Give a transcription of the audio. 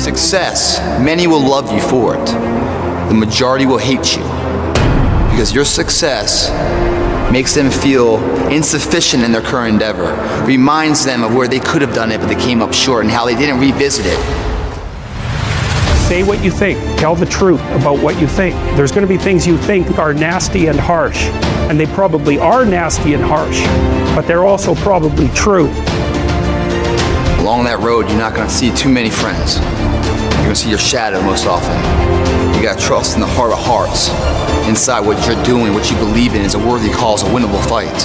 success, many will love you for it. The majority will hate you. Because your success makes them feel insufficient in their current endeavor, reminds them of where they could have done it but they came up short and how they didn't revisit it. Say what you think. Tell the truth about what you think. There's going to be things you think are nasty and harsh, and they probably are nasty and harsh, but they're also probably true. Along that road, you're not to see too many friends. You're to see your shadow most often. You got to trust in the heart of hearts. Inside what you're doing, what you believe in, is a worthy cause, a winnable fight.